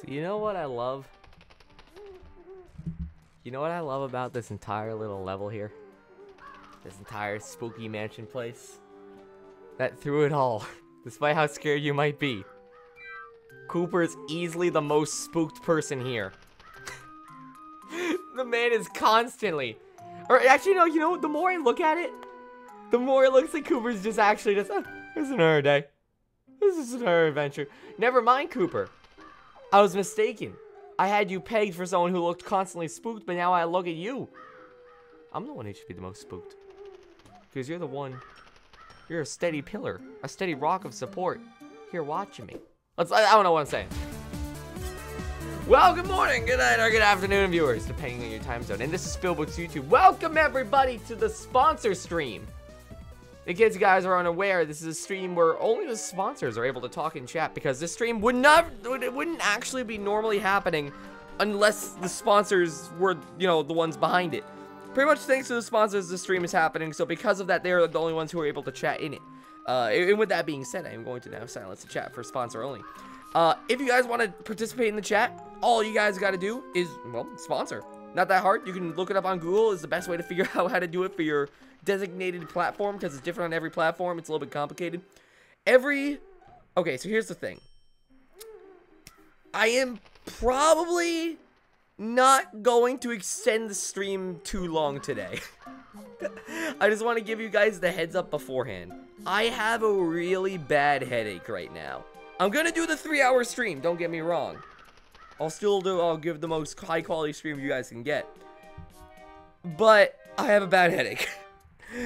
So you know what I love? You know what I love about this entire little level here? This entire spooky mansion place? That through it all, despite how scared you might be, Kooper is easily the most spooked person here. the man is constantly, or actually no, you know, the more I look at it, the more it looks like Kooper's just actually just, oh, this is another day. This is another adventure. Never mind, Kooper. I was mistaken. I had you pegged for someone who looked constantly spooked, but now I look at you. I'm the one who should be the most spooked. Because you're the one, you're a steady pillar, a steady rock of support. Here watching me. Let's, I, I don't know what I'm saying. Well, good morning, good night, or good afternoon, viewers, depending on your time zone. And this is Spillbooks YouTube. Welcome, everybody, to the sponsor stream. In case you guys are unaware, this is a stream where only the sponsors are able to talk and chat because this stream would not, it wouldn't actually be normally happening unless the sponsors were, you know, the ones behind it. Pretty much thanks to the sponsors, the stream is happening, so because of that, they're the only ones who are able to chat in it. Uh, and with that being said, I am going to now silence the chat for sponsor only. Uh, if you guys want to participate in the chat, all you guys got to do is, well, sponsor. Not that hard. You can look it up on Google. is the best way to figure out how to do it for your designated platform because it's different on every platform. It's a little bit complicated. Every... Okay, so here's the thing. I am probably not going to extend the stream too long today. I just want to give you guys the heads up beforehand. I have a really bad headache right now. I'm to do the three hour stream, don't get me wrong. I'll still do, I'll give the most high quality stream you guys can get. But I have a bad headache.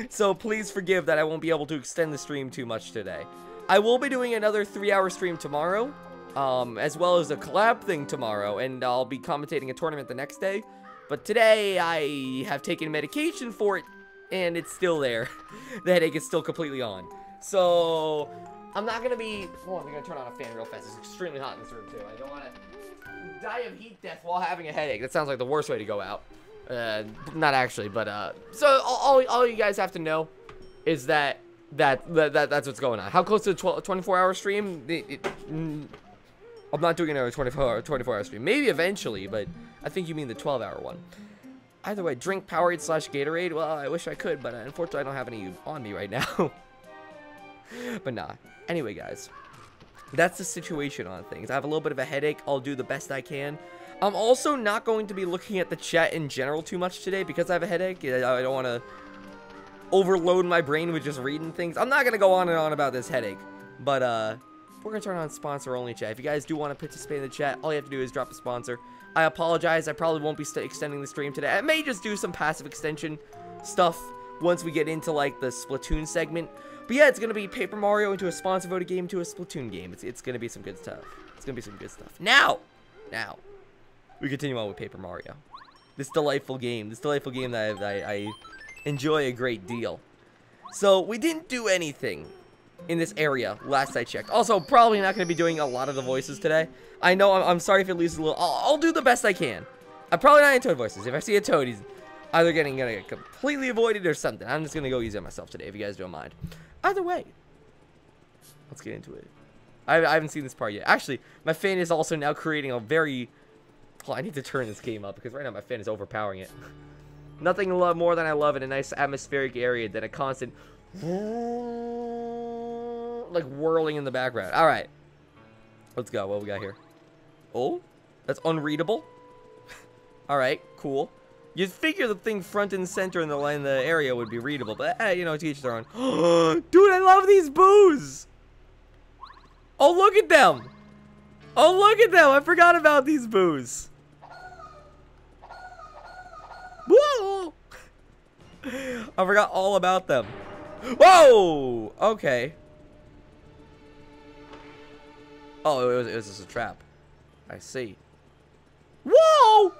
so please forgive that I won't be able to extend the stream too much today. I will be doing another three-hour stream tomorrow, um, as well as a collab thing tomorrow, and I'll be commentating a tournament the next day. But today, I have taken medication for it, and it's still there. the headache is still completely on. So, I'm not gonna be... Hold on, I'm gonna turn on a fan real fast. It's extremely hot in this room, too. I don't wanna die of heat death while having a headache. That sounds like the worst way to go out. Uh, not actually, but uh, so all, all you guys have to know is that that, that, that that's what's going on. How close to the 24 hour stream? It, it, I'm not doing another 24 hour, 24 hour stream. Maybe eventually, but I think you mean the 12 hour one. Either way, drink Powerade slash Gatorade. Well, I wish I could, but unfortunately I don't have any on me right now. but nah. Anyway, guys. That's the situation on things. I have a little bit of a headache. I'll do the best I can. I'm also not going to be looking at the chat in general too much today because I have a headache. I don't want to overload my brain with just reading things. I'm not going to go on and on about this headache. But, uh, we're going to turn on sponsor only chat. If you guys do want to participate in the chat, all you have to do is drop a sponsor. I apologize. I probably won't be extending the stream today. I may just do some passive extension stuff once we get into, like, the Splatoon segment. But yeah, it's going to be Paper Mario into a sponsor voted game to a Splatoon game. It's, it's going to be some good stuff. It's going to be some good stuff. Now! Now we continue on with Paper Mario. This delightful game. This delightful game that I, I, I enjoy a great deal. So, we didn't do anything in this area last I checked. Also, probably not going to be doing a lot of the voices today. I know, I'm, I'm sorry if it leaves a little... I'll, I'll, do the best I can. I'm probably not in Toad voices. If I see a Toad, he's either getting gonna get completely avoided or something. I'm just going to go easy on myself today, if you guys don't mind. Either way, let's get into it. I, I haven't seen this part yet. Actually, my fan is also now creating a very well, I need to turn this game up because right now my fan is overpowering it. Nothing love more than I love in a nice atmospheric area than a constant like whirling in the background. All right, let's go. What we got here? Oh, that's unreadable. All right, cool. You'd figure the thing front and center in the in the area would be readable, but hey, you know, to each their own. Dude, I love these boos. Oh, look at them. Oh, look at them. I forgot about these boos. Whoa! I forgot all about them. Whoa! Okay. Oh, it was, it was just a trap. I see. Whoa!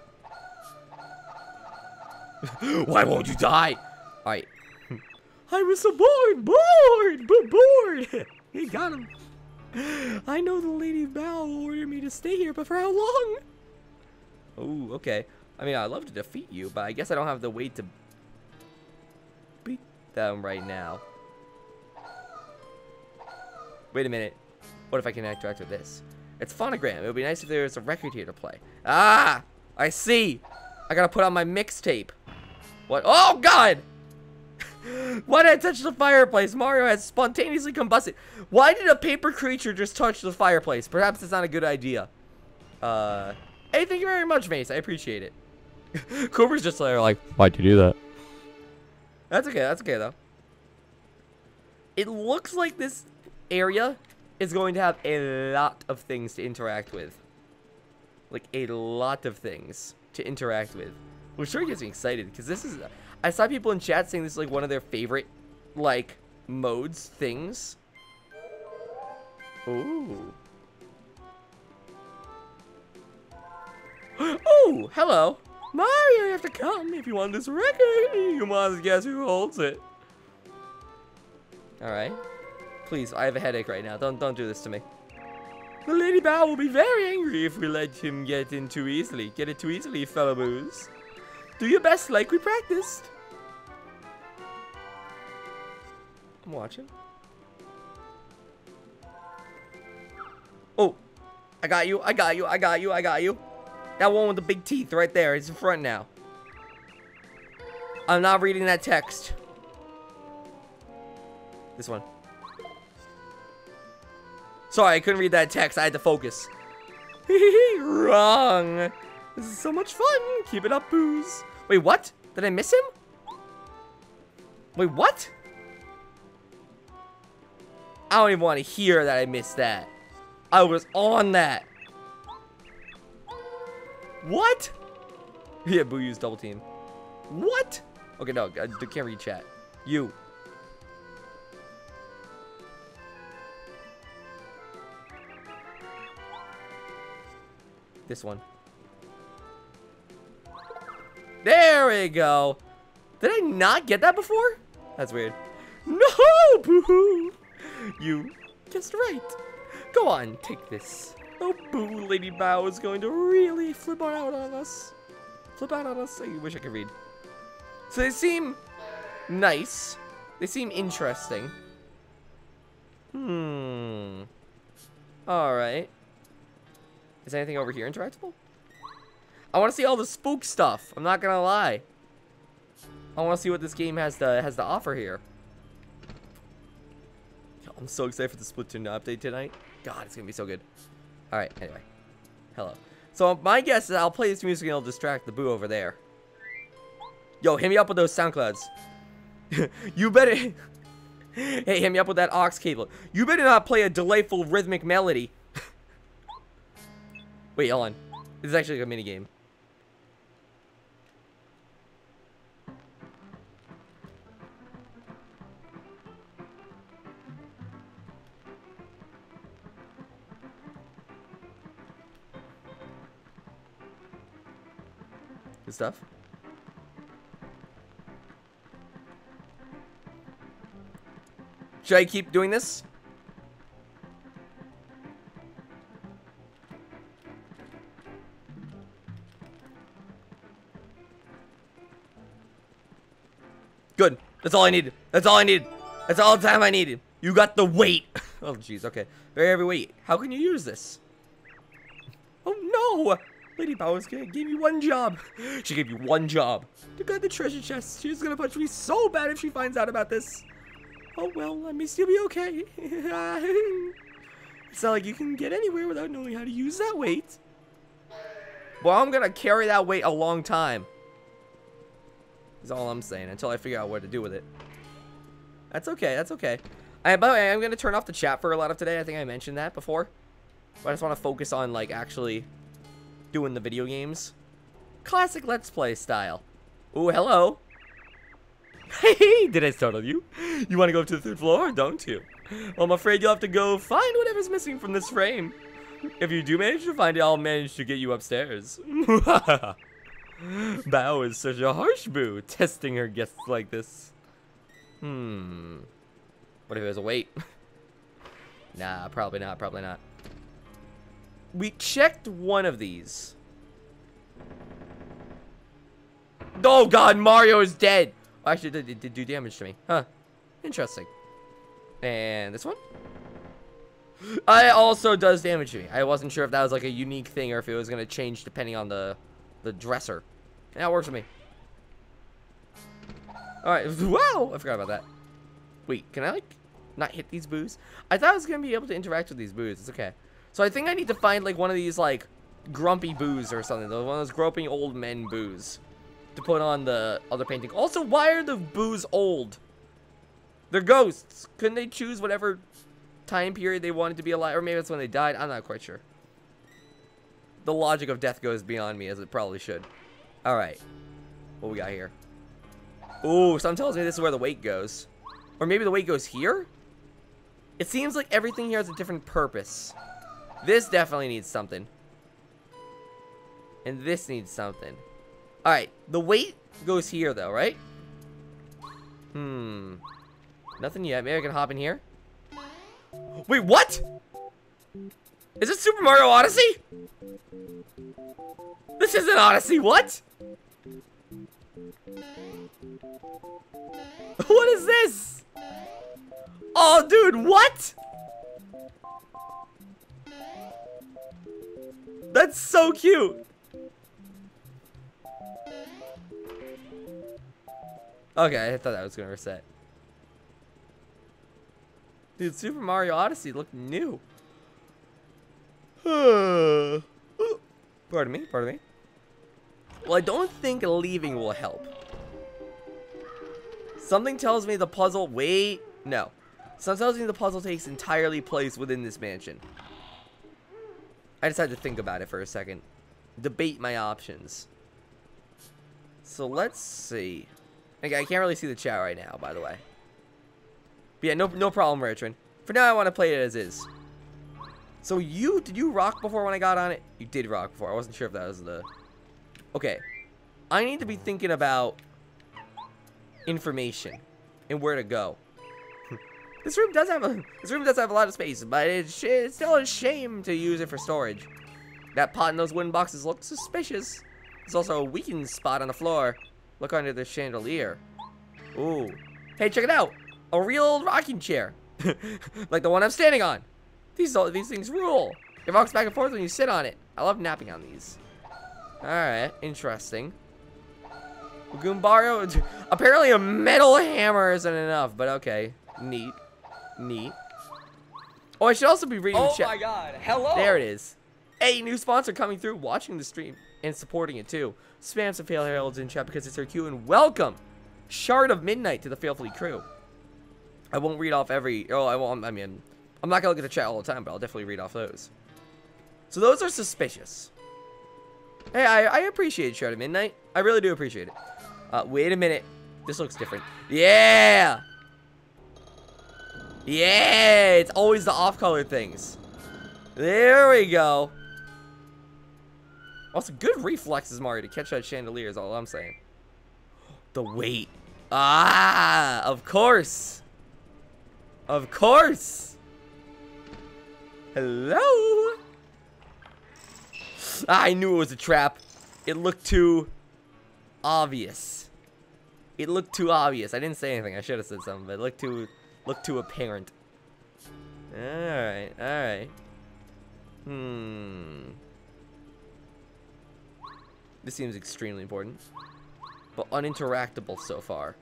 Why won't you die? Alright. Hmm. I was so bored, bored, but bored. he got him. I know the Lady Bow ordered me to stay here, but for how long? Oh, okay. I mean, I'd love to defeat you, but I guess I don't have the weight to beat them right now. Wait a minute. What if I can interact with this? It's phonogram. It would be nice if there was a record here to play. Ah! I see! I gotta put on my mixtape. What? Oh, God! Why did I touch the fireplace? Mario has spontaneously combusted. Why did a paper creature just touch the fireplace? Perhaps it's not a good idea. Uh, hey, thank you very much, Mace. I appreciate it. Kooper's just there like, why'd you do that? That's okay. That's okay, though. It looks like this area is going to have a lot of things to interact with. Like, a lot of things to interact with. Which sure gets me excited, because this is... I saw people in chat saying this is, like, one of their favorite, like, modes, things. Ooh. oh, hello. Mario, you have to come if you want this record. You must guess who holds it. Alright. Please, I have a headache right now. Don't don't do this to me. The Lady Bow will be very angry if we let him get in too easily. Get it too easily, fellow boos. Do your best like we practiced. I'm watching. Oh, I got you, I got you, I got you, I got you. That one with the big teeth right there. He's in front now. I'm not reading that text. This one. Sorry, I couldn't read that text. I had to focus. Wrong. This is so much fun. Keep it up, Boos. Wait, what? Did I miss him? Wait, what? I don't even want to hear that I missed that. I was on that. What? Yeah, Boo used double team. What? Okay, no, I can't read chat. You. This one. There we go. Did I not get that before? That's weird. No, boo-hoo. You guessed right. Go on, take this. Oh, boo, Lady Bow is going to really flip out on us. Flip out on us. I wish I could read. So they seem nice. They seem interesting. Hmm. Alright. Is anything over here interactable? I want to see all the spook stuff. I'm not going to lie. I want to see what this game has to, has to offer here. I'm so excited for the Splatoon update tonight. God, it's going to be so good. Alright, anyway. Hello. So my guess is I'll play this music and it'll distract the boo over there. Yo, hit me up with those sound clouds. you better... hey, hit me up with that aux cable. You better not play a delightful rhythmic melody. Wait, hold on. This is actually like a mini game. Stuff. Should I keep doing this? Good. That's all I needed. That's all I needed. That's all the time I needed. You got the weight. oh, jeez. Okay. Very heavy weight. How can you use this? Oh, no. Lady Bowers gave you one job. She gave you one job. To guard the treasure chest. She's gonna punch me so bad if she finds out about this. Oh, well, let me still be okay. it's not like you can get anywhere without knowing how to use that weight. Well, I'm gonna carry that weight a long time. Is all I'm saying until I figure out what to do with it. That's okay. That's okay. I, by the way, I'm to turn off the chat for a lot of today. I think I mentioned that before. But I just want to focus on, like, actually doing the video games. Classic Let's Play style. Ooh, hello. Hey, did I startle you? You want to go up to the third floor, don't you? Well, I'm afraid you'll have to go find whatever's missing from this frame. If you do manage to find it, I'll manage to get you upstairs. Bow is such a harsh boo, testing her guests like this. Hmm. What if there's a wait? nah, probably not, probably not. We checked one of these. Oh god, Mario is dead! Oh, actually, it did, did do damage to me. Huh. Interesting. And this one? I also does damage to me. I wasn't sure if that was like a unique thing or if it was gonna change depending on the the dresser. It works for me. Alright, wow! I forgot about that. Wait, can I like not hit these boos? I thought I was gonna be able to interact with these boos. It's okay. So I think I need to find like one of these like grumpy boos or something. One of those groping old men boos to put on the other painting. Also, why are the boos old? They're ghosts. Couldn't they choose whatever time period they wanted to be alive? Or maybe that's when they died. I'm not quite sure. The logic of death goes beyond me, as it probably should. Alright. What we got here? Ooh, something tells me this is where the weight goes. Or maybe the weight goes here? It seems like everything here has a different purpose. This definitely needs something. And this needs something. Alright, the weight goes here though, right? Hmm. Nothing yet. Maybe I can hop in here? Wait, what? Is this Super Mario Odyssey? This isn't Odyssey, what? What is this? Oh, dude, what? That's so cute. Okay, I thought that was gonna reset. Dude, Super Mario Odyssey looked new. pardon me, pardon me. Well, I don't think leaving will help. Something tells me the puzzle... Wait, no. Something tells me the puzzle takes entirely place within this mansion. I just had to think about it for a second. Debate my options. So let's see. Okay, I can't really see the chat right now, by the way. But yeah, no, no problem, Richard. For now, I want to play it as is. So you, did you rock before when I got on it? You did rock before. I wasn't sure if that was the... Okay. I need to be thinking about information and where to go. This room does have a this room does have a lot of space, but it's, it's still a shame to use it for storage. That pot and those wooden boxes look suspicious. There's also a weakened spot on the floor. Look under the chandelier. Ooh. Hey, check it out. A real rocking chair. like the one I'm standing on. These these things rule. It rocks back and forth when you sit on it. I love napping on these. Alright, interesting. Goombario, apparently a metal hammer isn't enough, but okay. Neat. Neat. Oh, I should also be reading Oh chat. Oh my god, hello! There it is. Hey, new sponsor coming through, watching the stream and supporting it too. Spam some Fail Heralds in chat because it's their cue and welcome Shard of Midnight to the Failfully crew. I won't read off every, oh, I won't, I mean, I'm not gonna look at the chat all the time, but I'll definitely read off those. So those are suspicious. Hey, I, I appreciate Shard of Midnight. I really do appreciate it. Uh, wait a minute. This looks different. Yeah! Yeah! It's always the off-color things. There we go. Also, good reflexes, Mario, to catch that chandelier is all I'm saying. The weight. Ah, of course. Of course. Hello. I knew it was a trap. It looked too obvious. It looked too obvious. I didn't say anything. I should have said something, but it looked too looked too apparent. All right, all right. Hmm. This seems extremely important, but uninteractable so far.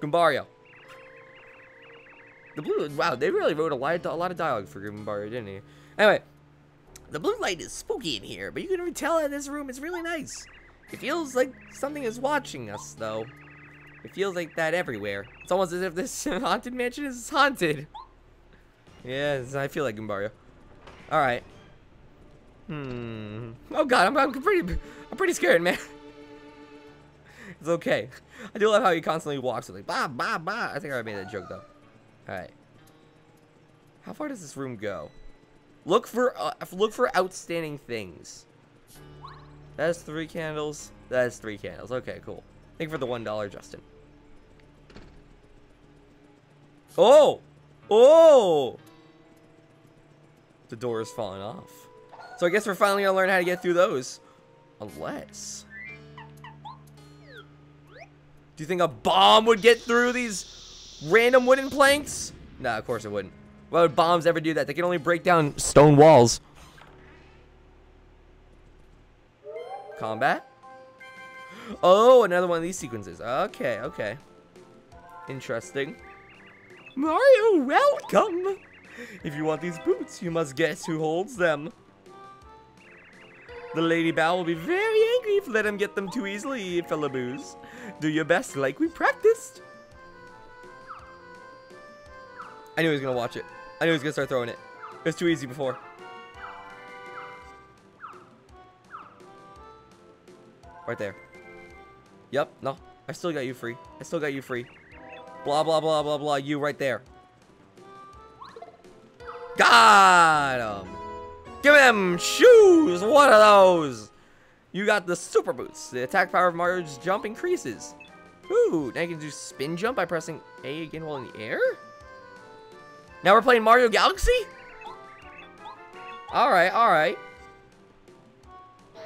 Goombario. The blue, wow, they really wrote a lot, a lot of dialogue for Goombario, didn't he? Anyway, the blue light is spooky in here, but you can tell that this room is really nice. It feels like something is watching us, though. It feels like that everywhere. It's almost as if this haunted mansion is haunted. Yes, I feel like Goombario. Alright. Hmm. Oh god, I'm, I'm pretty I'm pretty scared, man. it's okay. I do love how he constantly walks with like bah bah bah. I think I made that joke though. Alright. How far does this room go? Look for uh, look for outstanding things. That's three candles. That's three candles. Okay, cool. Thank you for the one dollar, Justin. Oh! Oh! The door is falling off. So I guess we're finally gonna learn how to get through those. Unless... Do you think a bomb would get through these random wooden planks? Nah, of course it wouldn't. Why would bombs ever do that? They can only break down stone walls. Combat? Oh, another one of these sequences. Okay, okay. Interesting. Mario, welcome! If you want these boots, you must guess who holds them. The Lady Bow will be very angry if you let him get them too easily, Fellaboos. Do your best like we practiced. I knew he was going to watch it. I knew he was going to start throwing it. It was too easy before. Right there. Yep, no. I still got you free. I still got you free. Blah, blah, blah, blah, blah. You right there. Got him. Give him shoes. What are those? You got the super boots. The attack power of Mario's jump increases. Ooh, now you can do spin jump by pressing A again while in the air? Now we're playing Mario Galaxy? Alright, alright.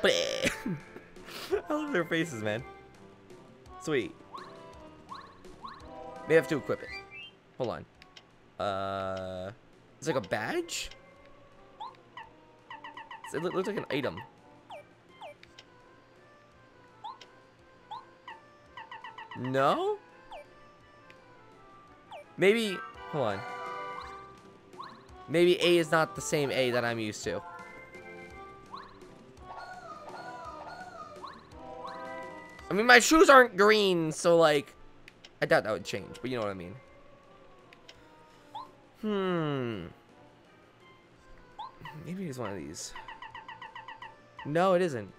I love their faces, man. Sweet. May have to equip it. Hold on. Uh, it's like a badge? It looks like an item. No? Maybe, hold on. Maybe A is not the same A that I'm used to. I mean, my shoes aren't green, so like, I doubt that would change, but you know what I mean. Hmm. Maybe it's one of these. No, it isn't.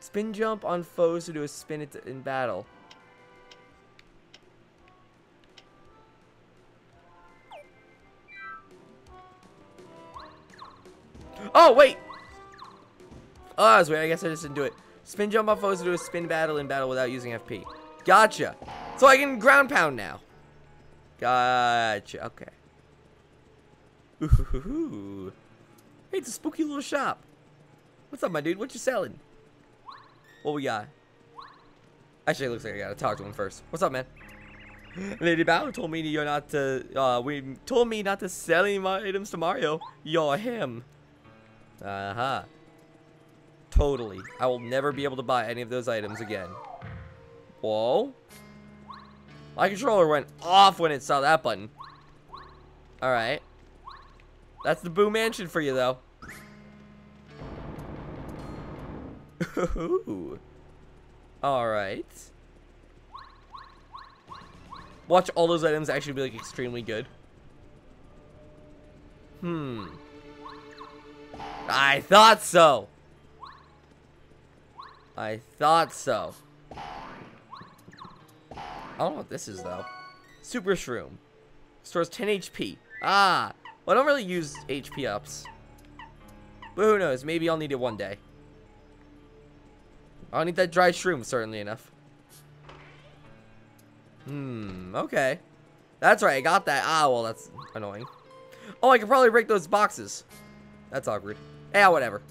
Spin jump on foes to do a spin in battle. Oh, wait! Oh, that was weird. I guess I just didn't do it. Spin jump on foes to do a spin battle in battle without using FP. Gotcha. So I can ground pound now. Gotcha. Okay. Ooh. Hey, it's a spooky little shop. What's up, my dude? What you selling? What we got? Actually, it looks like I gotta talk to him first. What's up, man? Lady Bow told me you're not to, uh, we told me not to sell any my items to Mario. You're him. Uh-huh. Totally. I will never be able to buy any of those items again. Whoa. My controller went off when it saw that button. Alright. That's the Boo Mansion for you, though. Alright. Watch all those items actually be, like, extremely good. Hmm. I thought so. I thought so. I don't know what this is, though. Super Shroom. Stores 10 HP. Ah. Well, I don't really use HP ups. But who knows? Maybe I'll need it one day. I'll need that dry shroom, certainly enough. Hmm, okay. That's right, I got that. Ah, well, that's annoying. Oh, I can probably break those boxes. That's awkward. Yeah, whatever.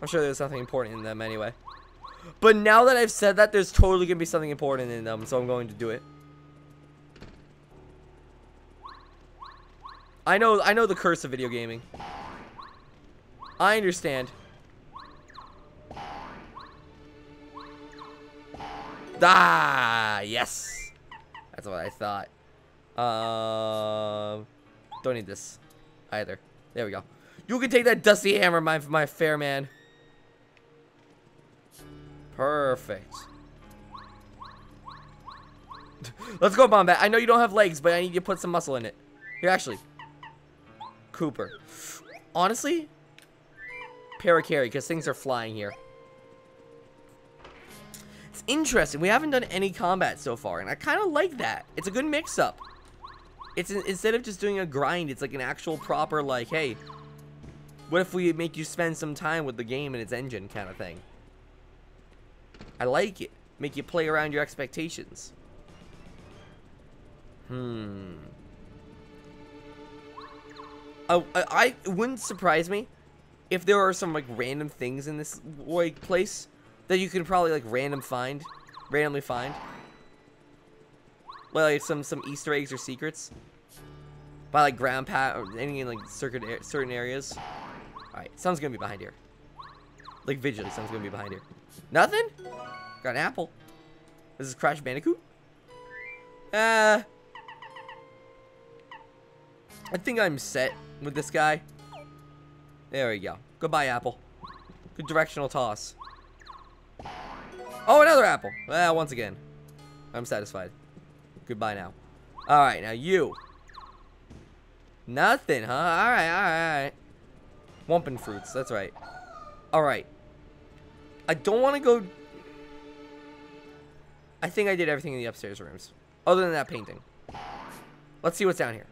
I'm sure there's nothing important in them anyway. But now that I've said that, there's totally going to be something important in them, so I'm going to do it. I know, I know the curse of video gaming. I understand. Ah, yes. That's what I thought. Um, uh, don't need this either. There we go. You can take that dusty hammer, my, my fair man. Perfect. Let's go, Bombette. I know you don't have legs, but I need you to put some muscle in it. Here, actually. Kooper. Honestly, Parakarry, because things are flying here. It's interesting. We haven't done any combat so far, and I kind of like that. It's a good mix-up. It's instead of just doing a grind, it's like an actual proper like, hey, what if we make you spend some time with the game and its engine kind of thing? I like it. Make you play around your expectations. Hmm. I, I, it wouldn't surprise me if there are some like random things in this like place that you can probably like random find, randomly find. Like some some Easter eggs or secrets. By like ground pat or any like circuit certain areas. Alright, something's gonna be behind here. Like visually, something's gonna be behind here. Nothing? Got an apple. This is Crash Bandicoot? Uh I think I'm set with this guy. There we go. Goodbye, apple. Good directional toss. Oh, another apple. Well, once again. I'm satisfied. Goodbye now. Alright, now you. Nothing, huh? Alright, alright, alright. Wumpa fruits, that's right. Alright. I don't want to go... I think I did everything in the upstairs rooms. Other than that painting. Let's see what's down here.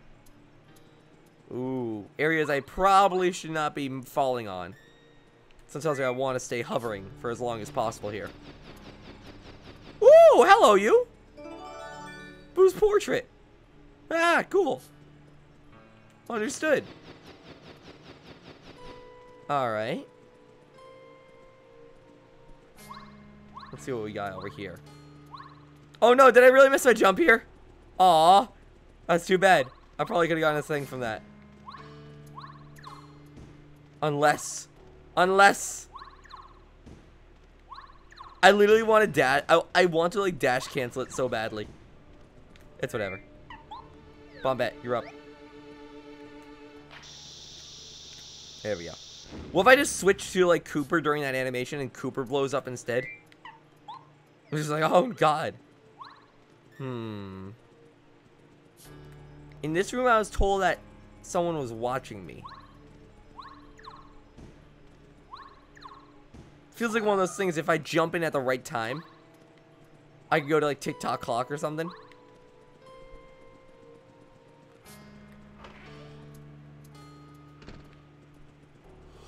Ooh, areas I probably should not be falling on. Sometimes I want to stay hovering for as long as possible here. Ooh, hello you! Boo's portrait. Ah, cool. Understood. Alright. Let's see what we got over here. Oh no, did I really miss my jump here? Aw. That's too bad. I probably could have gotten a thing from that. Unless. Unless. I literally want to dash. I, I want to like dash cancel it so badly. It's whatever. Bombette, you're up. There we go. What if I just switch to like Kooper during that animation and Kooper blows up instead? I'm just like, oh god. Hmm. In this room, I was told that someone was watching me. Feels like one of those things, if I jump in at the right time, I could go to like Tick Tock Clock or something.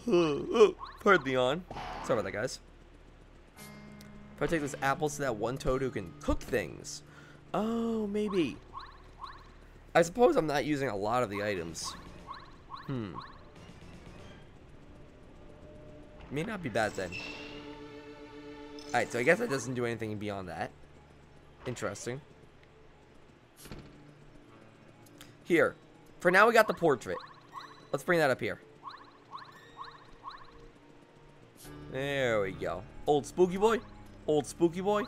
Pardon the on. Sorry about that, guys. If I take this apples to that one toad who can cook things. Oh, maybe. I suppose I'm not using a lot of the items. Hmm. May not be bad then. Alright, so I guess that doesn't do anything beyond that. Interesting. Here. For now, we got the portrait. Let's bring that up here. There we go. Old spooky boy. Old spooky boy.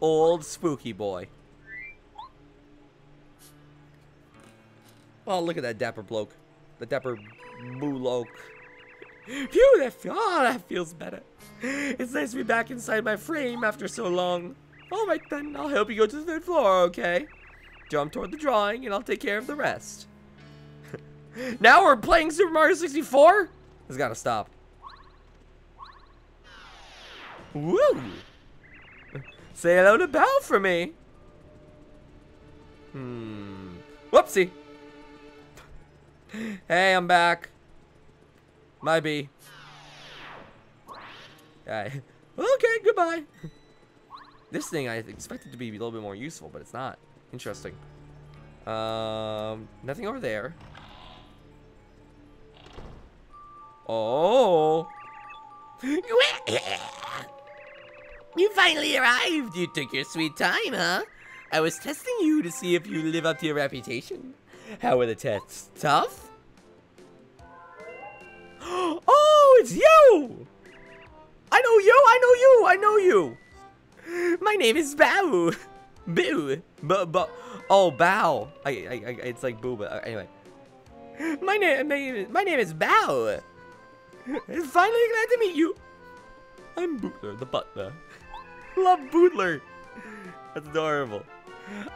Old spooky boy. Oh, look at that dapper bloke. The dapper bloke. Phew, that, oh, that feels better. It's nice to be back inside my frame after so long. Alright then, I'll help you go to the third floor, okay? Jump toward the drawing and I'll take care of the rest. now we're playing Super Mario 64? This gotta stop. Woo! Say hello to Belle for me. Hmm. Whoopsie. Hey, I'm back. My B. Okay, goodbye. This thing I expected to be a little bit more useful, but it's not. Interesting. Um, nothing over there. Oh. You finally arrived. You took your sweet time, huh? I was testing you to see if you live up to your reputation. How were the tests? Tough? Oh, it's you! I know you, I know you, I know you! My name is Bao. Boo. But, but, oh, Bao. I, I, I, it's like Boo, uh, anyway. My name, my, my name is Bao. Finally glad to meet you. I'm Bootler, the butler. Love Bootler. That's adorable.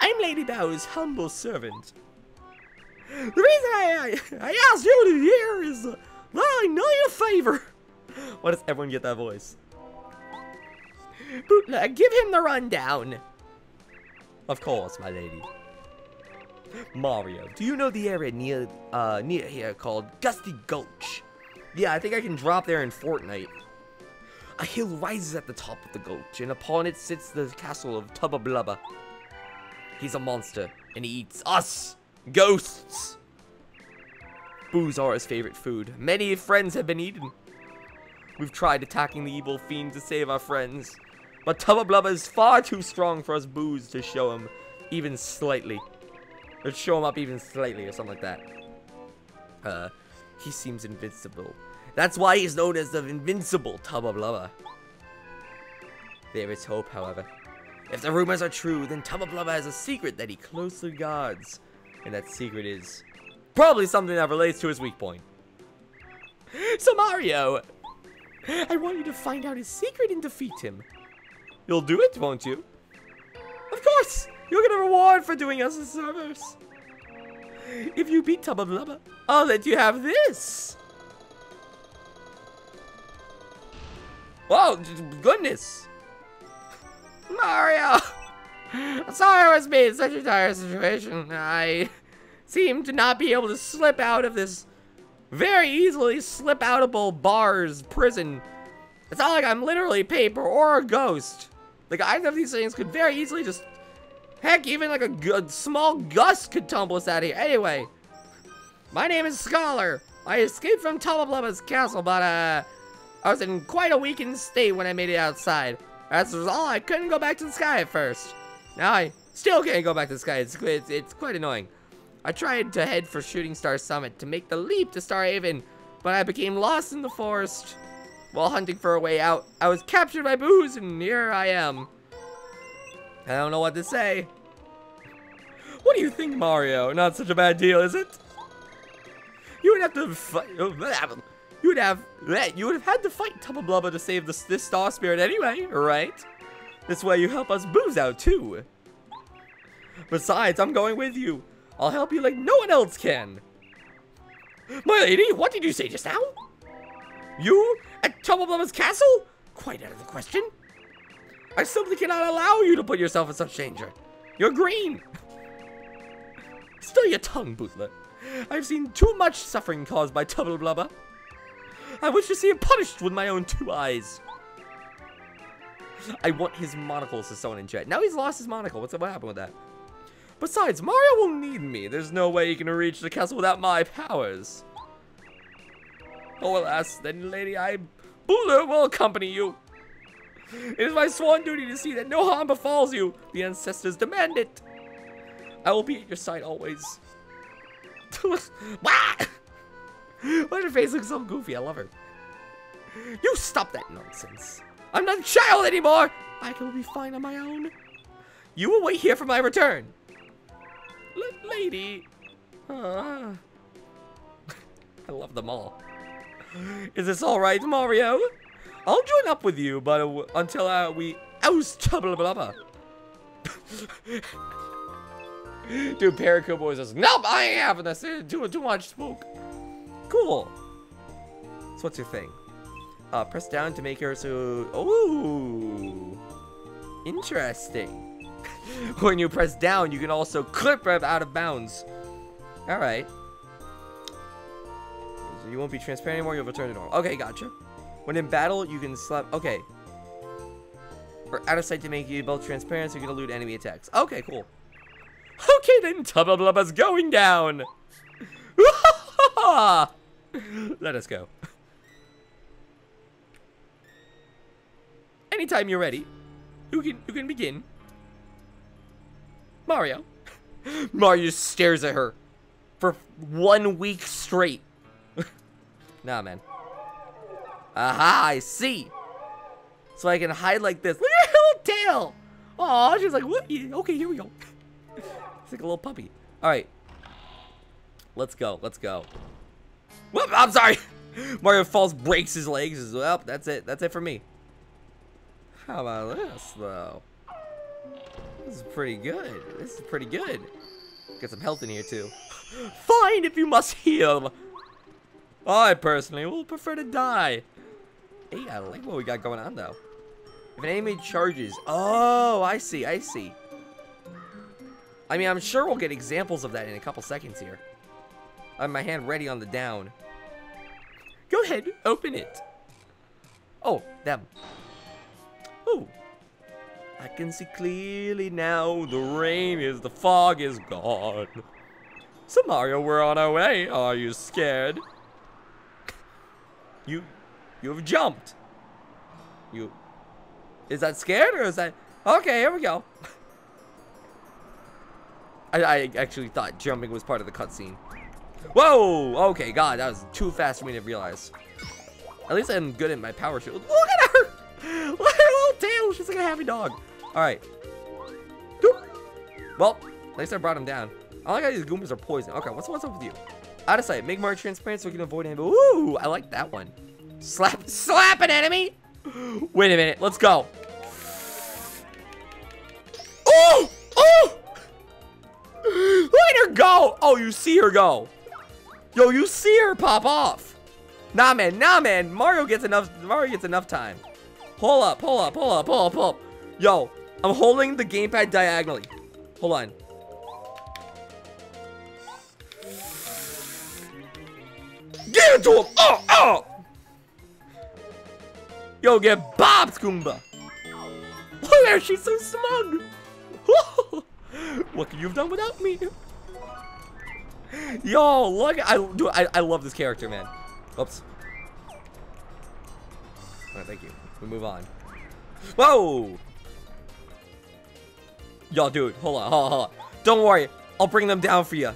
I'm Lady Bao's humble servant. The reason I, I, I asked you to here is uh, I know you a favor. Why does everyone get that voice? Bootler, give him the rundown. Of course, my lady. Mario, do you know the area near, uh, near here called Gusty Gulch? Yeah, I think I can drop there in Fortnite. A hill rises at the top of the gulch, and upon it sits the castle of Tubba Blubba. He's a monster, and he eats us, ghosts. Boos are his favorite food. Many friends have been eaten. We've tried attacking the evil fiend to save our friends, but Tubba Blubba is far too strong for us boos to show him, even slightly. Let's show him up even slightly or something like that. Uh, he seems invincible. That's why he's known as the invincible Tubba Blubba. There is hope, however. If the rumors are true, then Tubba Blubba has a secret that he closely guards. And that secret is probably something that relates to his weak point. So Mario, I want you to find out his secret and defeat him. You'll do it, won't you? Of course! You'll get a reward for doing us a service. If you beat Tubba Blubba, I'll let you have this. Whoa, goodness. Mario! Sorry I was made in such a dire situation. I seem to not be able to slip out of this very easily slip outable bars prison. It's not like I'm literally paper or a ghost. Like either of these things could very easily just, heck, even like a, a small gust could tumble us out of here. Anyway, my name is Skolar. I escaped from Tubba Blubba's castle, but uh, I was in quite a weakened state when I made it outside. As a result, I couldn't go back to the sky at first. Now I still can't go back to the sky. It's, it's, it's quite annoying. I tried to head for Shooting Star Summit to make the leap to Star Haven, but I became lost in the forest. While hunting for a way out, I was captured by Boos, and here I am. I don't know what to say. What do you think, Mario? Not such a bad deal, is it? You would have to fight. You would have. You would have had to fight Tubba Blubba to save this, this star spirit anyway, right? This way you help us Boos out too. Besides, I'm going with you. I'll help you like no one else can. My lady, what did you say just now? You at Tubba Blubba's castle? Quite out of the question. I simply cannot allow you to put yourself in such danger. You're green. Still your tongue, Bootler. I've seen too much suffering caused by Tubba Blubba. I wish to see him punished with my own two eyes. I want his monocle, says someone in chat. Now he's lost his monocle. What's what happened with that? Besides, Mario will need me. There's no way he can reach the castle without my powers. Oh, alas, then, lady, I, Bootler, will accompany you. It is my sworn duty to see that no harm befalls you. The ancestors demand it. I will be at your side always. Why does her face look so goofy? I love her. You stop that nonsense. I'm not a child anymore. I can be fine on my own. You will wait here for my return. L lady. Uh, I love them all. Is this all right, Mario? I'll join up with you, but until uh, we oust blah blah blah. Dude, Perico Boy says, Nope, I ain't having this. Too, too much smoke. Cool. So what's your thing? Uh, press down to make her so... Ooh. Interesting. when you press down, you can also clip out of bounds. Alright. So you won't be transparent anymore, you'll return to normal. Okay, gotcha. When in battle, you can slap... Okay. Or out of sight to make you both transparent so you can elude enemy attacks. Okay, cool. Okay then, Tubba Blubba's going down. Let us go. Anytime you're ready, you can you can begin. Mario. Mario stares at her for one week straight. nah, man. Aha, I see. So I can hide like this. Look at her little tail. Oh, she's like, what? Okay, here we go. it's like a little puppy. All right. Let's go. Let's go. Whoop, I'm sorry. Mario falls, breaks his legs. Well, that's it. That's it for me. How about this, though? This is pretty good. This is pretty good. Get some health in here, too. Fine if you must heal. I personally will prefer to die. Hey, I like what we got going on, though. If an enemy charges... Oh, I see, I see. I mean, I'm sure we'll get examples of that in a couple seconds here. I have my hand ready on the down. Go ahead, open it. Oh, them. Oh, I can see clearly now. The rain is, the fog is gone. So Mario, we're on our way. Are you scared? You, you have jumped. You, is that scared or is that? Okay, here we go. I, I actually thought jumping was part of the cutscene. Whoa! Okay, God, that was too fast for me to realize. At least I'm good at my power shield. Look at her! Look at her little tail! She's like a happy dog. Alright. Well, at least I brought him down. I like how these Goombas are poison. Okay, what's, what's up with you? Out of sight. Make more transparent so we can avoid him. Ooh, I like that one. Slap, slap an enemy! Wait a minute, let's go. Oh! Oh! At her go! Oh, you see her go. Yo, you see her pop off. Nah, man, nah, man. Mario gets enough, Mario gets enough time. Hold up, hold up, hold up, hold up, hold up. Yo, I'm holding the gamepad diagonally. Hold on. Give it to him! Oh, oh! Yo, get Bob's Goomba! Oh, Look at she's so smug! what could you have done without me? Yo, look, I, do, I, I love this character, man. Oops. Alright, thank you. We move on. Whoa! Yo, dude, hold on, hold on, hold on. Don't worry, I'll bring them down for you.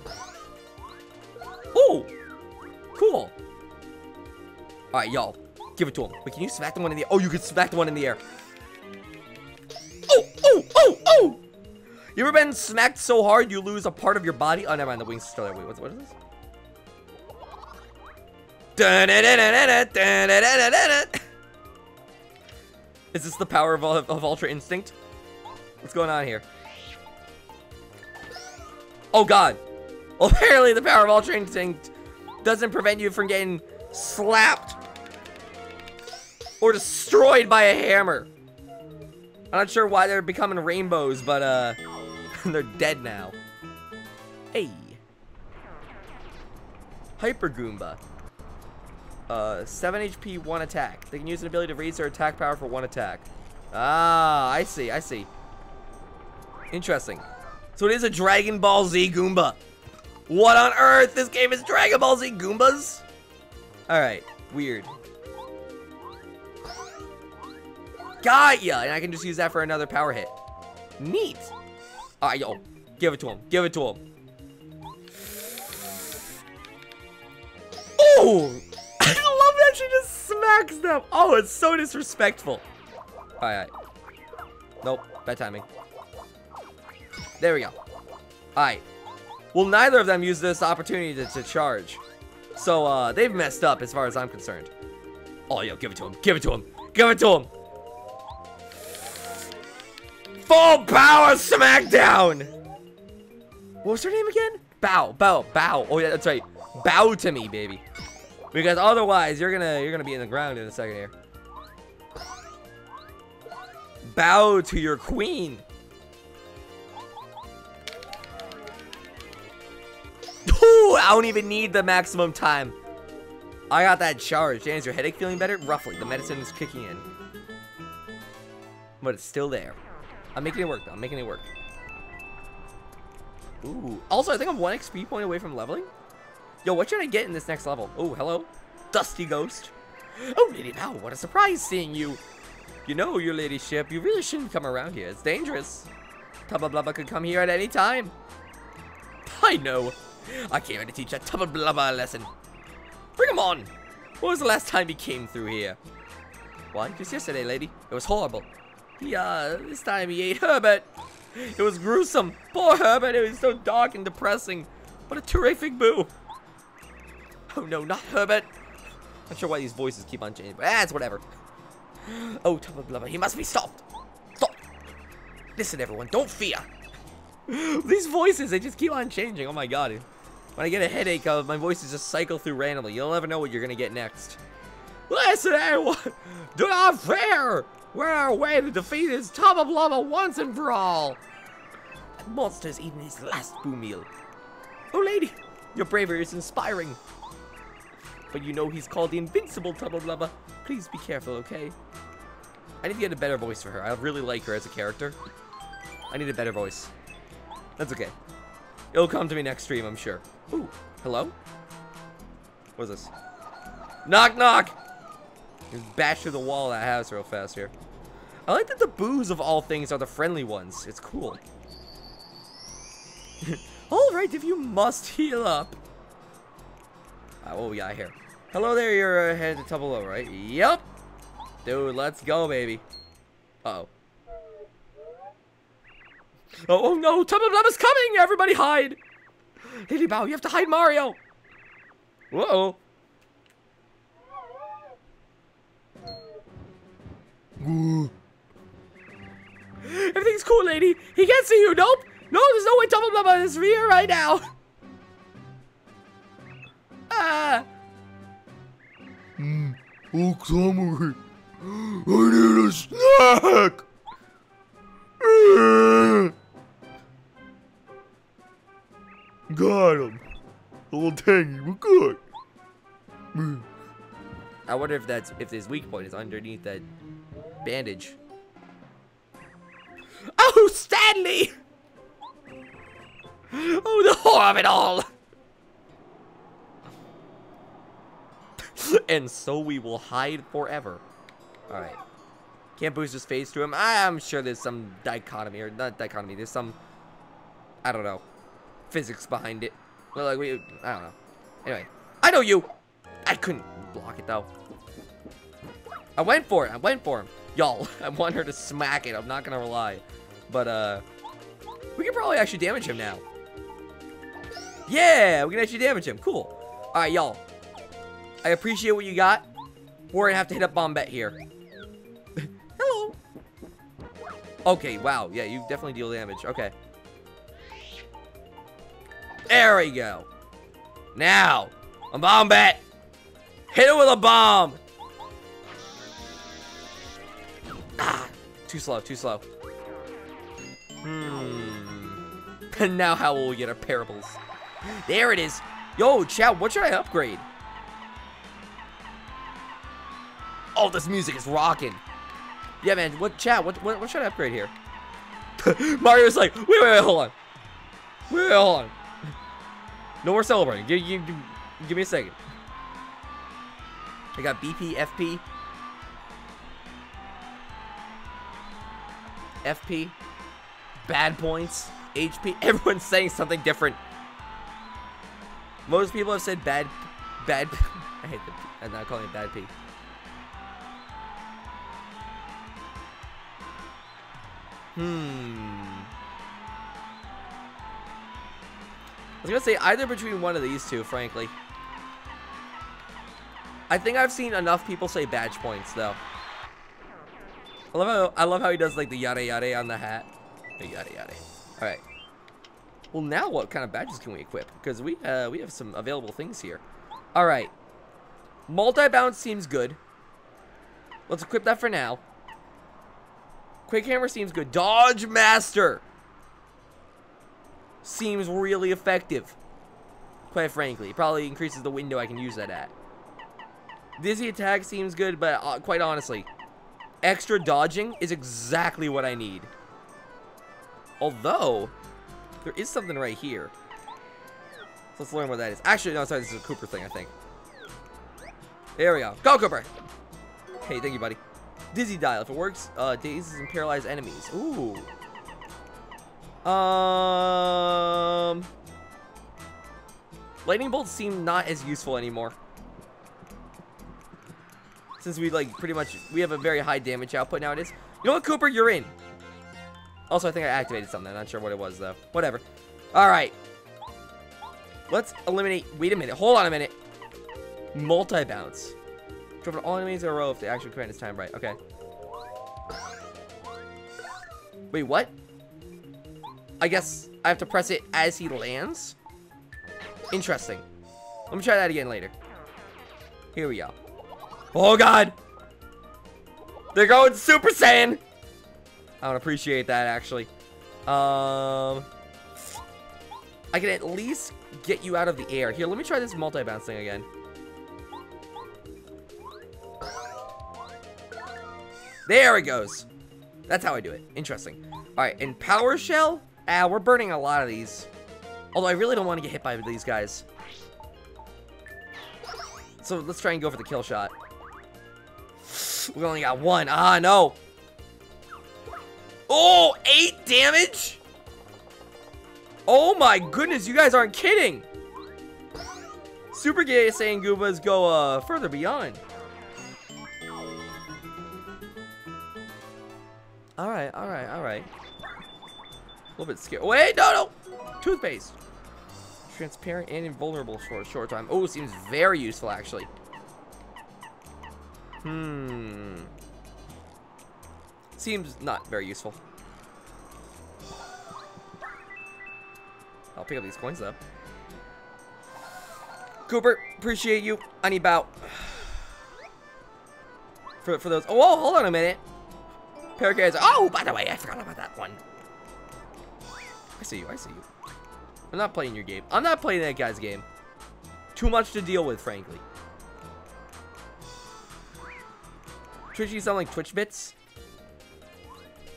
Oh! Cool. Alright, y'all, Give it to him. Wait, can you smack the one in the air? Oh, you can smack the one in the air. You ever been smacked so hard you lose a part of your body? Oh, never mind. The wings still there. Wait, what's, what is this? Is this the power of, of Ultra Instinct? What's going on here? Oh, God. Well, apparently the power of Ultra Instinct doesn't prevent you from getting slapped or destroyed by a hammer. I'm not sure why they're becoming rainbows, but uh, they're dead now. Hey. Hyper Goomba. Uh, 7 HP, 1 attack. They can use an ability to raise their attack power for 1 attack. Ah, I see, I see. Interesting. So it is a Dragon Ball Z Goomba. What on earth? This game is Dragon Ball Z Goombas? Alright, weird. Got ya! And I can just use that for another power hit. Neat. Alright, yo. Give it to him. Give it to him. Oh! I love that she just smacks them. Oh, it's so disrespectful. Alright. Nope. Bad timing. There we go. Alright. Well, neither of them used this opportunity to, to charge. So, uh, they've messed up as far as I'm concerned. Oh, yo, give it to him. Give it to him. Give it to him. Full power smackdown! What was her name again? Bow, bow, bow. Oh yeah, that's right. Bow to me, baby. Because otherwise, you're gonna you're gonna be in the ground in a second here. Bow to your queen. Ooh, I don't even need the maximum time. I got that charge. Dan, is your headache feeling better? Roughly. The medicine is kicking in. But it's still there. I'm making it work, though. I'm making it work. Ooh. Also, I think I'm one XP point away from leveling. Yo, what should I get in this next level? Oh, hello. Dusty Ghost. Oh, Lady Bow, what a surprise seeing you. You know, your ladyship, you really shouldn't come around here. It's dangerous. Tubba Blubba could come here at any time. I know. I came here to teach a Tubba Blubba a lesson. Bring him on. When was the last time he came through here? Why? Just yesterday, lady. It was horrible. He, uh, this time he ate Herbert. It was gruesome. Poor Herbert. It was so dark and depressing. What a terrific boo. Oh no, not Herbert. I'm not sure why these voices keep on changing, but that's whatever. Oh, Tubba Blubba, he must be stopped. Stop. Listen, everyone, don't fear. these voices, they just keep on changing. Oh my god. When I get a headache, uh, my voices just cycle through randomly. You'll never know what you're gonna get next. Listen, everyone, do not fear. We're on our way to defeat his Tubba Blubba once and for all. That monster's eaten his last boo meal. Oh, lady, your bravery is inspiring. But you know he's called the invincible Tubba Blubba. Please be careful, okay? I need to get a better voice for her. I really like her as a character. I need a better voice. That's okay. It'll come to me next stream, I'm sure. Ooh, hello? What is this? Knock, knock! Just bash through the wall of that house real fast here. I like that the boos of all things are the friendly ones. It's cool. Alright, if you must heal up. What we got here? Hello there, you're uh, headed to Tumble Low, right? Yep. Dude, let's go, baby. Uh oh Oh, oh no, Tubba Blubba is coming! Everybody hide! Lady Bow, you have to hide Mario! Whoa. Everything's cool, lady. He can't see you. Nope. No, there's no way Tubba Blubba is here right now. Ah. Mm. Oh, Summer. I need a snack. Got him. A little tangy, but good. I wonder if that's if his weak point is underneath that bandage. Oh, Stanley! Oh, the horror of it all! and so we will hide forever. Alright. Can't boost his face to him. I'm sure there's some dichotomy, or not dichotomy, there's some, I don't know, physics behind it. Well, like, we, I don't know. Anyway, I know you! I couldn't block it, though. I went for it, I went for him. Y'all, I want her to smack it, I'm not gonna rely. But, uh, we can probably actually damage him now. Yeah, we can actually damage him. Cool. All right, y'all. I appreciate what you got. We're gonna have to hit up Bombette here. Hello. Okay, wow. Yeah, you definitely deal damage. Okay. There we go. Now, a Bombette. Hit it with a bomb. Too slow, too slow. Hmm. And now how will we get our parables? There it is. Yo, chat, what should I upgrade? Oh, this music is rocking. Yeah, man. What, chat, what, what, what should I upgrade here? Mario's like, wait, wait, wait, hold on. Wait, hold on. No more celebrating. Give, give, give, give me a second. I got BP, FP. FP. Bad points. HP. Everyone's saying something different. Most people have said bad, bad. I hate the. I'm not calling it bad P. Hmm. I was gonna say either between one of these two, frankly. I think I've seen enough people say badge points though. I love how I love how he does like the yada yada on the hat. The yada yada. All right. Well, now what kind of badges can we equip? Because we uh, we have some available things here. All right. Multi-bounce seems good. Let's equip that for now. Quick Hammer seems good. Dodge Master seems really effective. Quite frankly. Probably increases the window I can use that at. Dizzy Attack seems good, but uh, quite honestly, extra dodging is exactly what I need. Although, there is something right here. Let's learn what that is. Actually, no, sorry, this is a Kooper thing, I think. There we go. Go, Kooper! Hey, thank you, buddy. Dizzy Dial. If it works, uh, dazes and paralyze enemies. Ooh. Um... Lightning bolts seem not as useful anymore. Since we, like, pretty much... We have a very high damage output nowadays. You know what, Kooper? You're in. Also, I think I activated something. I'm not sure what it was, though. Whatever. All right. Let's eliminate... Wait a minute. Hold on a minute. Multi-bounce. Drop all enemies in a row if the action command is timed right. Okay. Wait, what? I guess I have to press it as he lands? Interesting. Let me try that again later. Here we go. Oh, God. They're going Super Saiyan. I would appreciate that, actually. Um, I can at least get you out of the air. Here, let me try this multi-bounce thing again. There it goes. That's how I do it. Interesting. All right, and Power Shell? Ah, we're burning a lot of these. Although I really don't want to get hit by these guys. So let's try and go for the kill shot. We only got one. Ah, no. Oh, eight damage? Oh my goodness, you guys aren't kidding! Super Saiyan Goombas go uh, further beyond. Alright, alright, alright. A little bit scared. Wait, no, no! Toothpaste. Transparent and invulnerable for a short time. Oh, seems very useful, actually. Hmm. Seems not very useful. I'll pick up these coins, though. Kooper, appreciate you. I need bout. For, for those. Oh, whoa, hold on a minute. Parakeets. Oh, by the way, I forgot about that one. I see you. I see you. I'm not playing your game. I'm not playing that guy's game. Too much to deal with, frankly. Twitch, you sound like Twitch bits?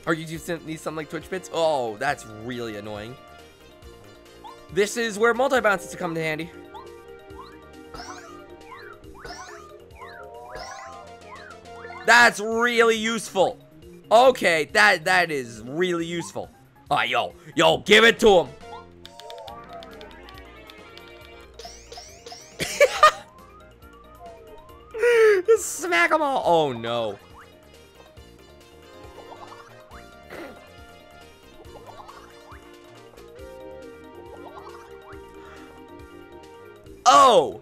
Or you just need something like Twitch bits? Oh, that's really annoying. This is where multi-bounces come to handy. That's really useful. Okay, that that is really useful. Ah, yo, yo, give it to him. Just smack them all. Oh no. Oh.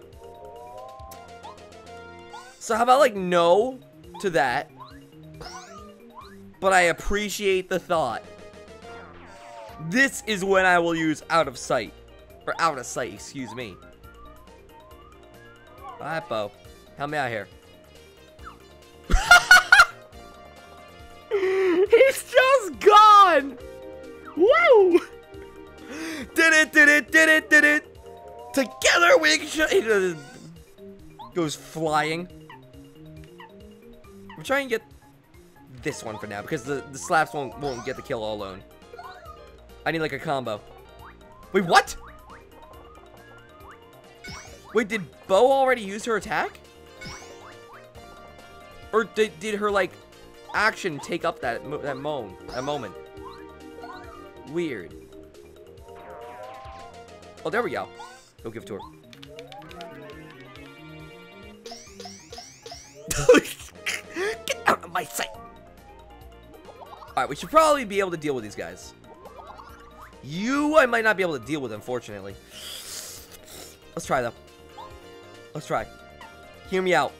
So how about like no to that? But I appreciate the thought. This is when I will use out of sight. Or out of sight, excuse me. Alright, Bow. Help me out here. Just goes flying. I'm trying to get this one for now because the, the slaps won't, won't get the kill all alone. I need like a combo. Wait, what? Wait, did Bow already use her attack? Or did, did her, like, action take up that, that, moan, that moment? Weird. Oh, there we go. Go give it to her. Get out of my sight! Alright, we should probably be able to deal with these guys. You, I might not be able to deal with, unfortunately. Let's try, though. Let's try. Hear me out.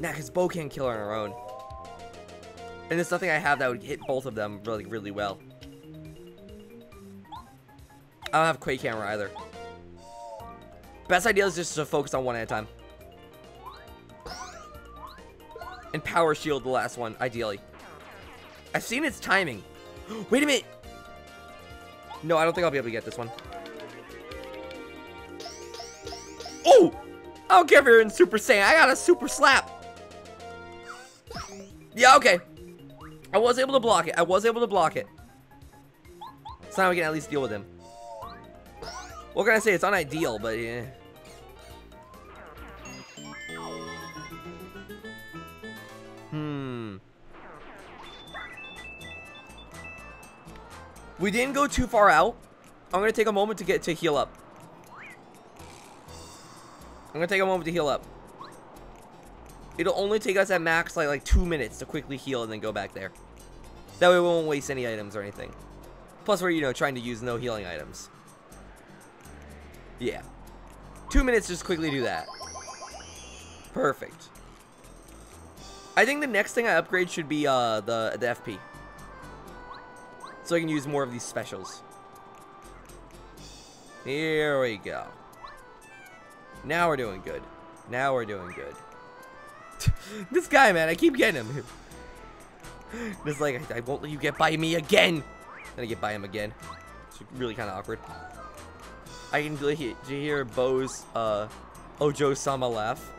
Nah, because Bow can't kill her on her own. And there's nothing I have that would hit both of them really, really well. I don't have Quake Hammer either. Best idea is just to focus on one at a time. And Power Shield the last one, ideally. I've seen its timing. Wait a minute! No, I don't think I'll be able to get this one. Oh! I don't care if you're in Super Saiyan. I got a Super Slap. Yeah, okay. I was able to block it. I was able to block it. So now we can at least deal with him. What can I say? It's unideal, but yeah. We didn't go too far out. I'm gonna take a moment to get to heal up. I'm gonna take a moment to heal up. It'll only take us at max like like two minutes to quickly heal and then go back there. That way we won't waste any items or anything. Plus we're, you know, trying to use no healing items. Yeah. Two minutes just quickly do that. Perfect. I think the next thing I upgrade should be uh, the, the FP. So I can use more of these specials. Here we go. Now we're doing good. Now we're doing good. this guy, man, I keep getting him. It's like, I, I won't let you get by me again. Then I get by him again. It's really kind of awkward. I can hear, hear Bow's uh, Ojo-sama laugh.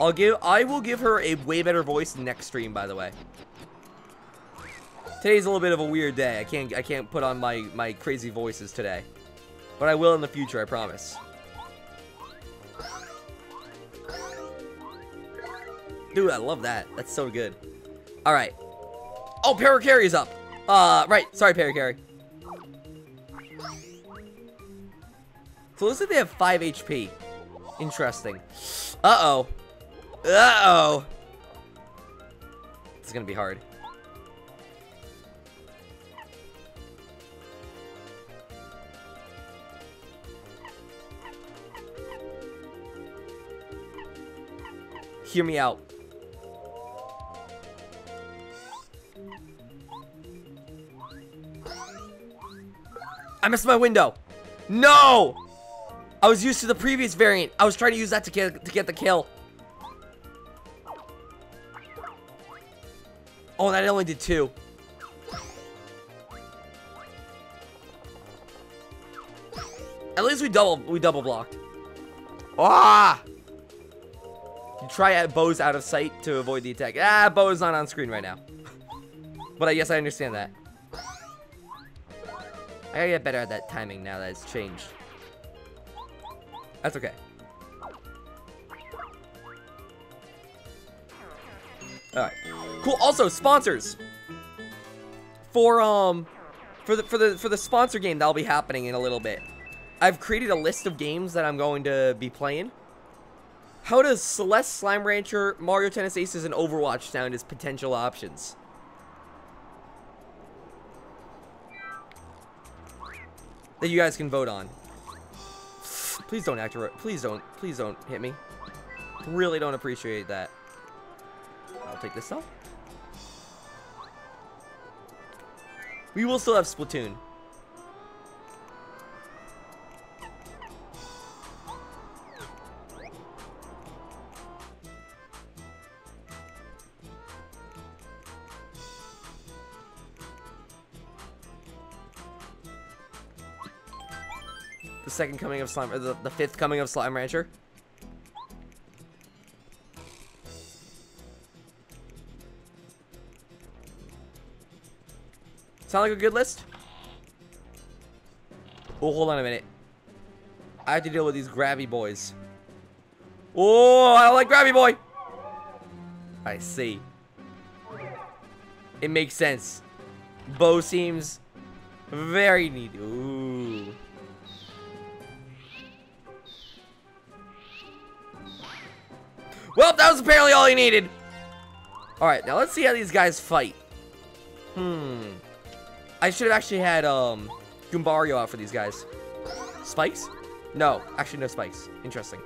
I'll give I will give her a way better voice next stream, by the way. Today's a little bit of a weird day. I can't I can't put on my my crazy voices today. But I will in the future, I promise. Dude, I love that. That's so good. All right. Oh, Parakarry is up. Uh, right. Sorry, Parakarry. So it looks like they have 5 HP. Interesting. Uh-oh. Uh-oh. It's gonna be hard. Hear me out. I missed my window. No! I was used to the previous variant. I was trying to use that to get, to get the kill. Oh, that only did two. At least we double we double blocked. Ah! Try at Bow's out of sight to avoid the attack. Ah, Bow is not on screen right now. but I guess I understand that. I gotta get better at that timing now that it's changed. That's okay. Alright. Cool. Also, sponsors. For um for the for the for the sponsor game that'll be happening in a little bit. I've created a list of games that I'm going to be playing. How does Celeste, Slime Rancher, Mario Tennis Aces, and Overwatch sound as potential options? That you guys can vote on. Please don't act Please don't. Please don't hit me. Really don't appreciate that. I'll take this off. We will still have Splatoon. Second coming of Slime, or the, the fifth coming of Slime Rancher. Sound like a good list? Oh, hold on a minute. I have to deal with these grabby boys. Oh, I don't like grabby boy. I see. It makes sense. Bow seems very needy. Ooh. Needed. Alright, now let's see how these guys fight. Hmm. I should have actually had um Goombario out for these guys. Spikes? No, actually no spikes. Interesting.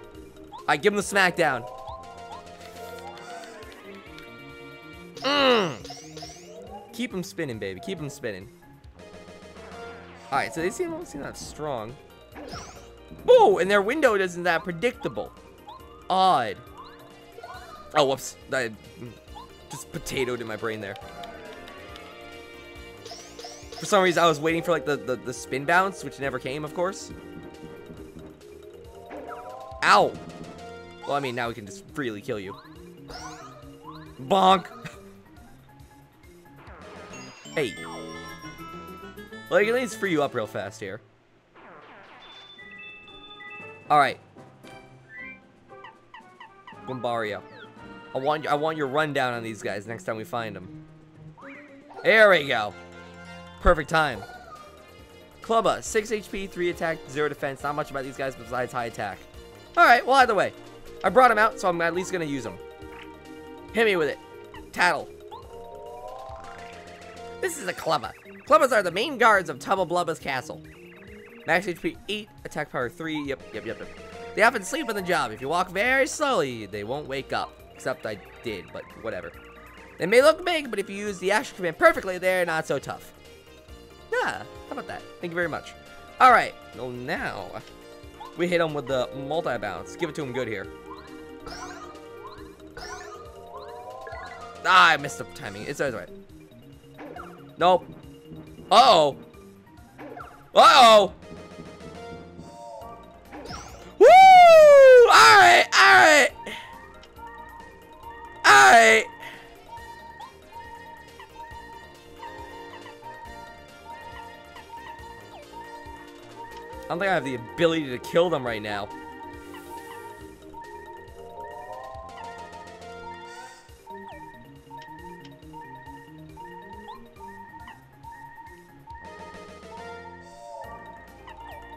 I give him the smackdown. Mm. Keep him spinning, baby. Keep him spinning. Alright, so they seem, seem that strong. Oh, and their window isn't that predictable. Odd. Oh, whoops. I mm, just potatoed in my brain there. For some reason, I was waiting for like the, the, the spin bounce, which never came, of course. Ow! Well, I mean, now we can just freely kill you. Bonk! hey. Well, I can at least free you up real fast here. Alright. Goombario. I want I want your rundown on these guys next time we find them. There we go. Perfect time. Clubba, 6 HP, 3 attack, 0 defense. Not much about these guys besides high attack. Alright, well, either way. I brought him out, so I'm at least going to use him. Hit me with it. Tattle. This is a Clubba. Clubbas are the main guards of Tubba Blubba's castle. Max HP 8, attack power 3. Yep, yep, yep, yep. They often sleep on the job. If you walk very slowly, they won't wake up. Except I did, but whatever. They may look big, but if you use the action command perfectly, they're not so tough. Yeah, how about that? Thank you very much. All right, well now, we hit him with the multi-bounce. Give it to him good here. Ah, I missed the timing. It's alright. right. Nope. Uh-oh. Uh-oh. Woo! Alright, alright. I don't think I have the ability to kill them right now.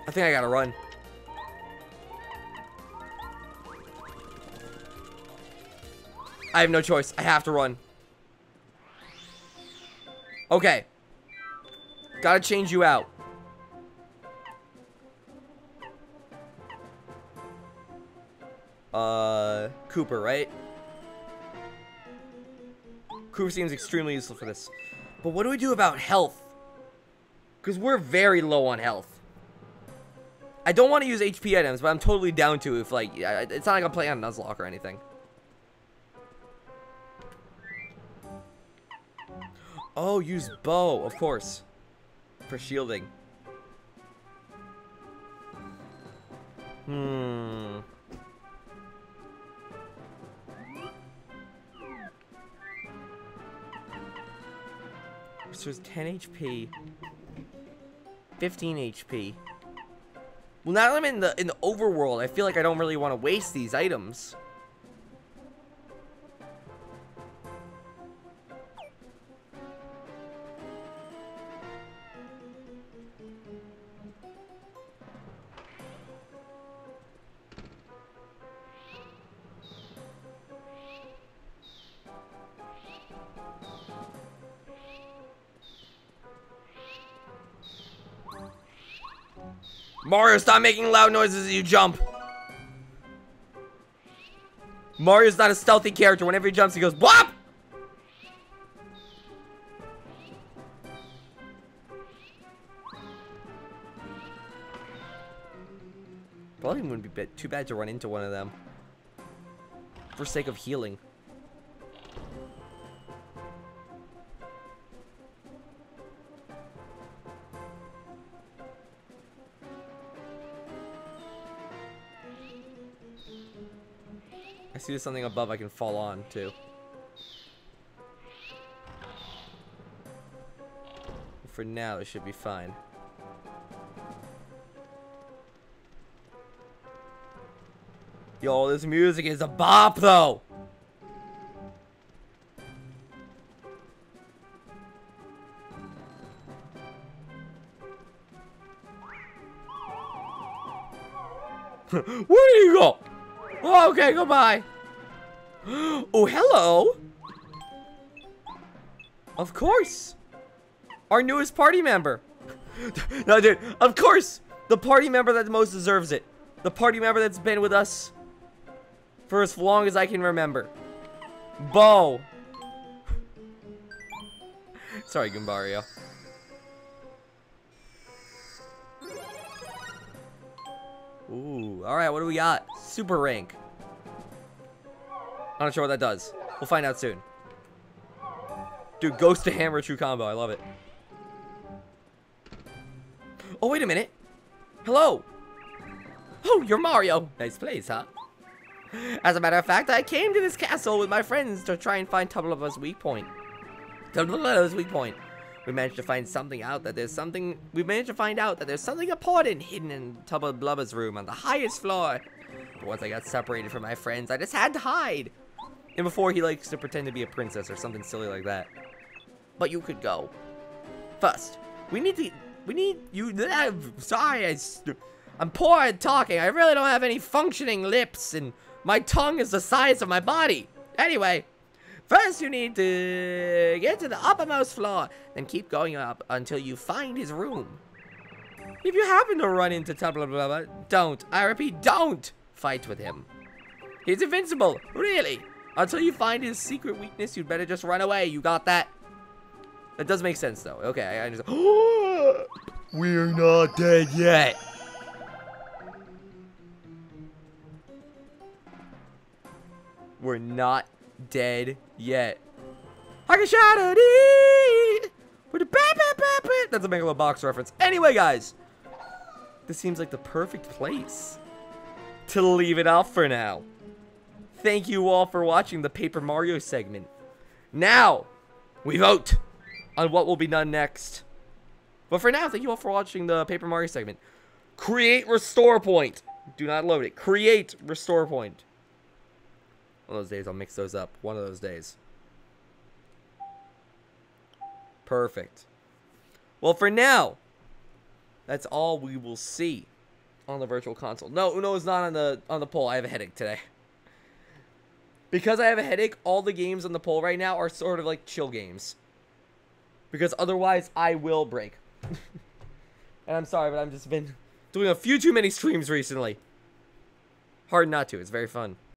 I think I gotta run. I have no choice. I have to run. Okay. Gotta change you out. Uh, Kooper, right? Kooper seems extremely useful for this. But what do we do about health? Because we're very low on health. I don't want to use HP items, but I'm totally down to if, like, it's not like I'm playing on Nuzlocke or anything. Oh, use bow, of course. For shielding. Hmm. So it's 10 HP. 15 HP. Well, now I'm in the in the overworld, I feel like I don't really want to waste these items. Mario, stop making loud noises as you jump. Mario's not a stealthy character. Whenever he jumps, he goes, BWOP! Probably wouldn't be too bad to run into one of them. For sake of healing. I see there's something above I can fall on, too. For now, it should be fine. Yo, this music is a bop, though! Go? Okay, goodbye. Oh, hello. Of course. Our newest party member. no, dude, of course. The party member that most deserves it. The party member that's been with us for as long as I can remember. Bow. Sorry, Goombario. Ooh, alright, what do we got? Super rank. I'm not sure what that does. We'll find out soon. Dude, Ghost to Hammer True Combo. I love it. Oh, wait a minute. Hello. Oh, you're Mario. Nice place, huh? As a matter of fact, I came to this castle with my friends to try and find Tubba Blubba's weak point. Tubba Blubba's weak point we managed to find something out that there's something we managed to find out that there's something important hidden in Tubba room on the highest floor. But once I got separated from my friends, I just had to hide. And before he likes to pretend to be a princess or something silly like that. But you could go. First, we need to we need you sorry I, I'm poor at talking. I really don't have any functioning lips and my tongue is the size of my body. Anyway, First, you need to get to the uppermost floor, then keep going up until you find his room. If you happen to run into blah, blah, blah, don't, I repeat, don't fight with him. He's invincible, really. Until you find his secret weakness, you'd better just run away. You got that? That does make sense, though. Okay, I understand. We're not dead yet. We're not dead yet. I can shout it with a bat, bat, bat, bat. That's a Megalobox reference. Anyway, guys, this seems like the perfect place to leave it off for now. Thank you all for watching the Paper Mario segment. Now, we vote on what will be done next. But for now, thank you all for watching the Paper Mario segment. Create restore point. Do not load it. Create restore point. One of those days I'll mix those up. One of those days. Perfect. Well, for now, that's all we will see. on the virtual console. No, Uno is not on the on the poll. I have a headache today. Because I have a headache, all the games on the poll right now are sort of like chill games. Because otherwise, I will break. and I'm sorry, but I've just been doing a few too many streams recently. Hard not to. It's very fun.